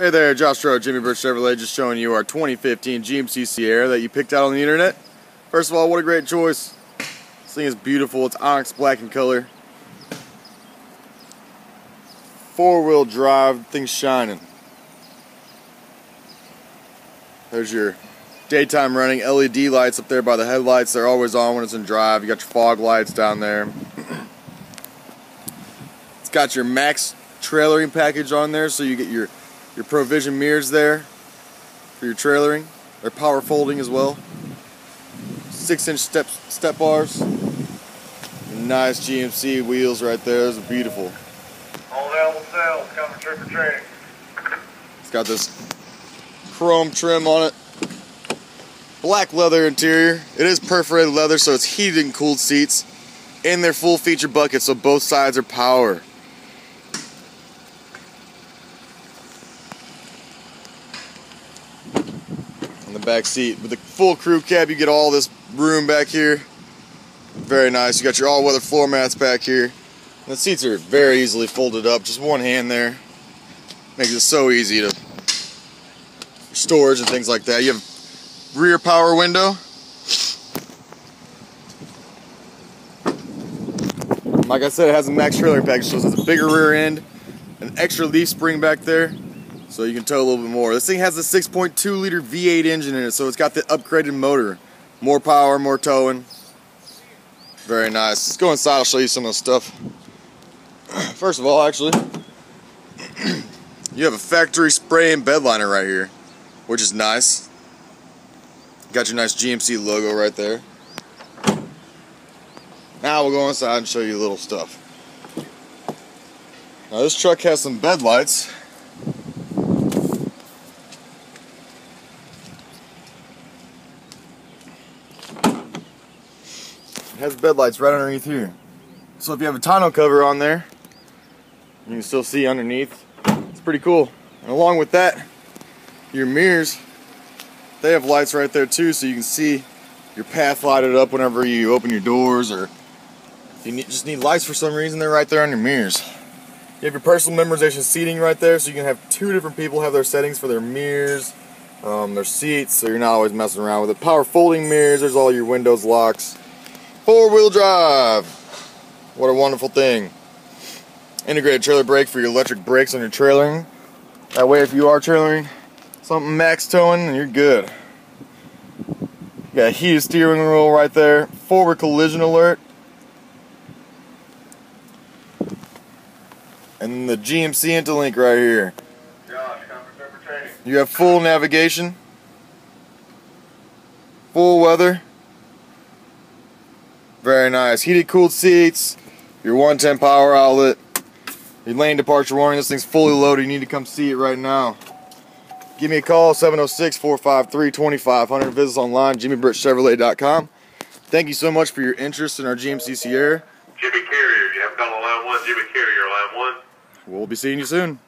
Hey there, Josh Stroh, Jimmy Britt Chevrolet, just showing you our 2015 GMC Sierra that you picked out on the internet. First of all, what a great choice. This thing is beautiful. It's onyx black in color. Four-wheel drive, thing's shining. There's your daytime running LED lights up there by the headlights. They're always on when it's in drive. You got your fog lights down there. it's got your max trailering package on there so you get your your Provision mirrors there for your trailering. They're power folding as well. Six inch step step bars. Nice GMC wheels right there. Those are beautiful. All available sales coming trick or treating. It's got this chrome trim on it. Black leather interior. It is perforated leather, so it's heated and cooled seats. And they're full feature buckets, so both sides are power. Back seat. With the full crew cab, you get all this room back here. Very nice. You got your all-weather floor mats back here. the seats are very easily folded up. Just one hand there. Makes it so easy to storage and things like that. You have rear power window. Like I said, it has a max trailer package, so it's a bigger rear end, an extra leaf spring back there, so you can tow a little bit more. This thing has a 6.2 liter V8 engine in it, so it's got the upgraded motor. More power, more towing. Very nice. Let's go inside, I'll show you some of the stuff. First of all, actually, you have a factory spray and bed liner right here, which is nice. Got your nice GMC logo right there. Now we'll go inside and show you a little stuff. Now this truck has some bed lights. Has bed lights right underneath here. So if you have a tonneau cover on there, you can still see underneath. It's pretty cool. And along with that, your mirrors, they have lights right there too, so you can see your path lighted up whenever you open your doors or if you just need lights for some reason, they're right there on your mirrors. You have your personal memorization seating right there, so you can have two different people have their settings for their mirrors, um, their seats, so you're not always messing around with it. Power folding mirrors, there's all your windows locks. Four-wheel drive. What a wonderful thing. Integrated trailer brake for your electric brakes on your trailering. That way if you are trailering something max towing, you're good. You got a heated steering wheel right there. Forward collision alert. And the GMC IntelliLink right here. You have full navigation. Full weather. Very nice. Heated cooled seats, your 110 power outlet, your lane departure warning. This thing's fully loaded. You need to come see it right now. Give me a call, 706-453-2500. Visit us online, jimmybrittchevrolet.com. Thank you so much for your interest in our GMC Sierra. Jimmy Carrier. You have called on line one. Jimmy Carrier, line one. We'll be seeing you soon.